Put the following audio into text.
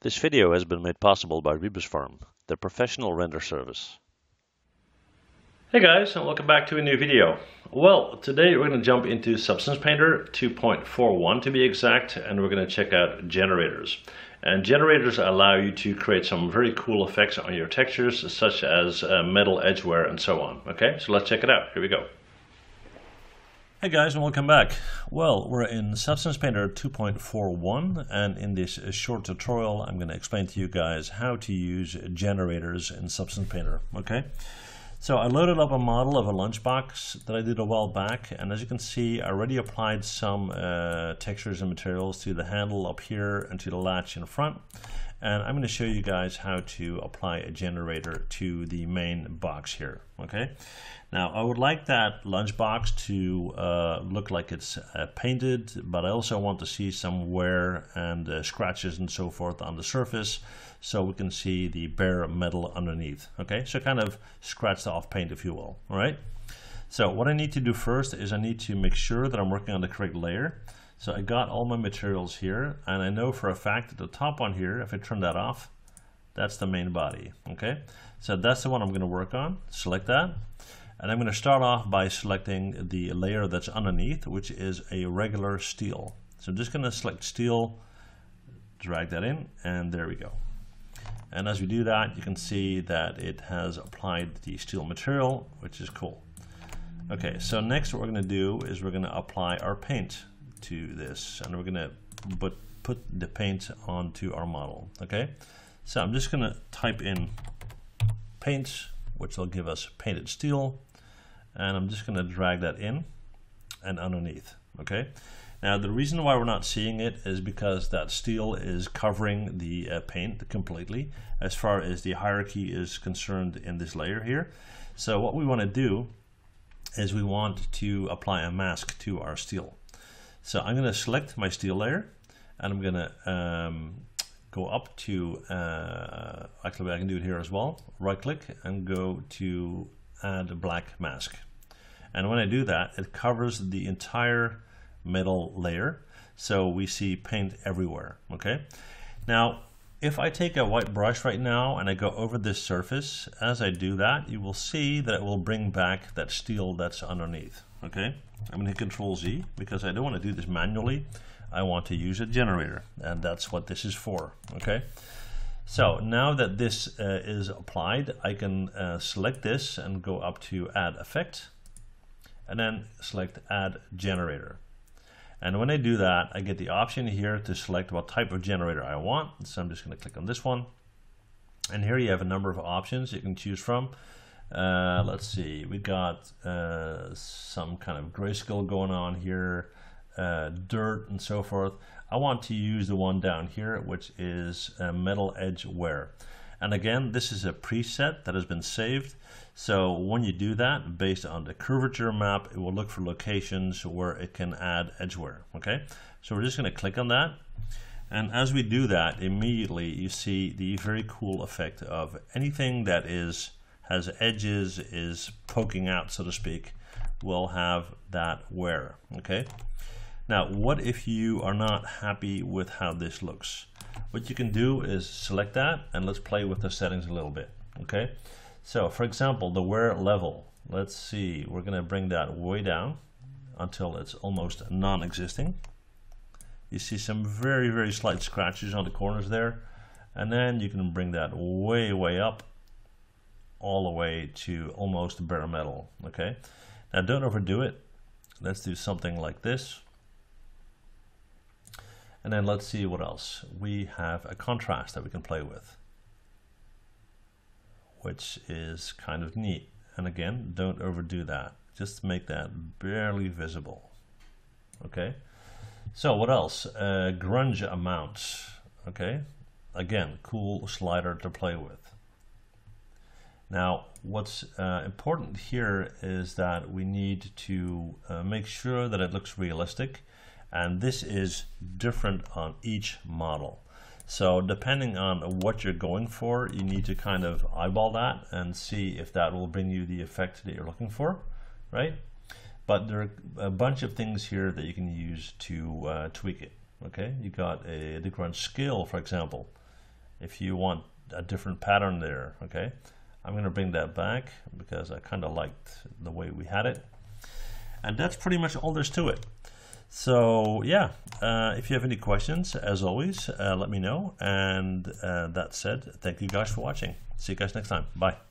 This video has been made possible by Rebus Farm, the professional render service. Hey guys, and welcome back to a new video. Well, today we're going to jump into Substance Painter 2.41 to be exact, and we're going to check out generators. And generators allow you to create some very cool effects on your textures, such as uh, metal edge wear and so on. Okay, so let's check it out. Here we go. Hey guys and welcome back. Well, we're in Substance Painter 2.41 and in this short tutorial I'm going to explain to you guys how to use generators in Substance Painter. Okay, so I loaded up a model of a lunchbox that I did a while back and as you can see I already applied some uh, textures and materials to the handle up here and to the latch in front and I'm going to show you guys how to apply a generator to the main box here okay? Now I would like that lunchbox to uh, look like it's uh, painted but I also want to see some wear and uh, scratches and so forth on the surface so we can see the bare metal underneath okay? So kind of scratched off paint if you will all right? So what I need to do first is I need to make sure that I'm working on the correct layer so I got all my materials here and I know for a fact that the top one here, if I turn that off, that's the main body, okay? So that's the one I'm gonna work on, select that. And I'm gonna start off by selecting the layer that's underneath, which is a regular steel. So I'm just gonna select steel, drag that in, and there we go. And as we do that, you can see that it has applied the steel material, which is cool. Okay, so next what we're gonna do is we're gonna apply our paint to this and we're gonna put put the paint onto our model okay? So I'm just gonna type in paint which will give us painted steel and I'm just gonna drag that in and underneath okay? Now the reason why we're not seeing it is because that steel is covering the uh, paint completely as far as the hierarchy is concerned in this layer here. So what we want to do is we want to apply a mask to our steel so I'm going to select my steel layer and I'm going to um, go up to, uh, actually I can do it here as well, right click and go to add a black mask. And when I do that, it covers the entire metal layer. So we see paint everywhere, okay? Now, if I take a white brush right now and I go over this surface, as I do that, you will see that it will bring back that steel that's underneath, okay? I'm to hit Control Z because I don't want to do this manually. I want to use a generator and that's what this is for. Okay. So now that this uh, is applied, I can uh, select this and go up to Add Effect and then select Add Generator. And when I do that, I get the option here to select what type of generator I want. So I'm just going to click on this one. And here you have a number of options you can choose from. Uh, let's see, we got uh, some kind of grayscale going on here, uh, dirt and so forth. I want to use the one down here, which is metal edge wear. And again, this is a preset that has been saved. So when you do that, based on the curvature map, it will look for locations where it can add edge wear. Okay, so we're just going to click on that. And as we do that, immediately you see the very cool effect of anything that is has edges, is poking out, so to speak, will have that wear, okay? Now, what if you are not happy with how this looks? What you can do is select that and let's play with the settings a little bit, okay? So, for example, the wear level, let's see, we're gonna bring that way down until it's almost non-existing. You see some very, very slight scratches on the corners there. And then you can bring that way, way up all the way to almost bare metal okay now don't overdo it let's do something like this and then let's see what else. We have a contrast that we can play with which is kind of neat. And again don't overdo that. Just make that barely visible. Okay? So what else? Uh, grunge amount. Okay? Again cool slider to play with. Now, what's uh, important here is that we need to uh, make sure that it looks realistic, and this is different on each model. So depending on what you're going for, you need to kind of eyeball that and see if that will bring you the effect that you're looking for, right? But there are a bunch of things here that you can use to uh, tweak it, okay? You got a, grunge scale, for example. if you want a different pattern there, okay? I'm gonna bring that back because I kind of liked the way we had it. And that's pretty much all there's to it. So yeah, uh, if you have any questions, as always, uh, let me know. And uh, that said, thank you guys for watching. See you guys next time. Bye.